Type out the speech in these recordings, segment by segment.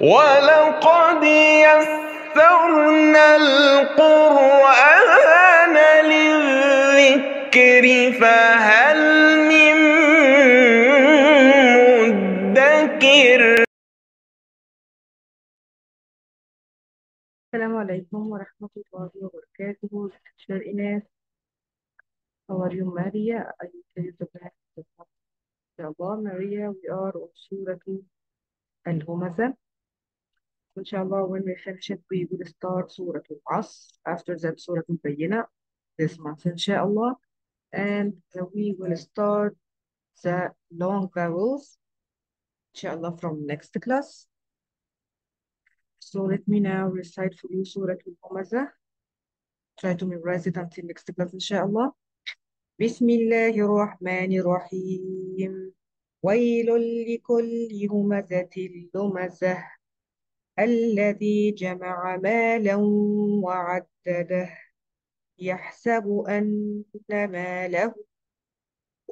ولقد يسرنا القرآن للذكر فهل من مدكر السلام عليكم ورحمة الله وبركاته Ines, how are you Maria? I tell you the best inshallah Maria we are on Surah Al-Humazah inshallah when we finish it we will start Surah Al-Asr after that Surah Al-Bayyinah this month inshallah and we will start the long vowels inshallah from next class so let me now recite for you Surah Al-Humazah try to memorize it until next class inshallah بسم الله الرحمن الرحيم ويل لكل همزة لمزة الذي جمع مالا وعدده يحسب أن ماله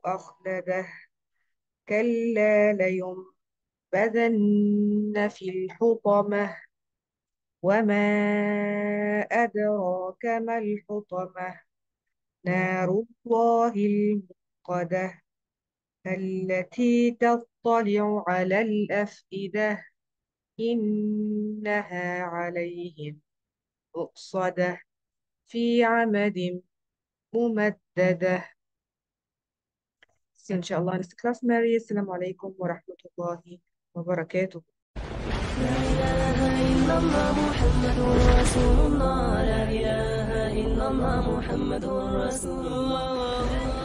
أخلده. كلا لينبذن في الحطمة. وما أدراك ما الحطمة؟ نار الله الموقدة التي تطلع على الأفئدة. إنها عليهم مؤصدة في عمد ممددة. إن شاء الله next class السلام عليكم ورحمة الله وبركاته إلا الله محمد رسول الله. لا إله إلا الله محمد رسول الله.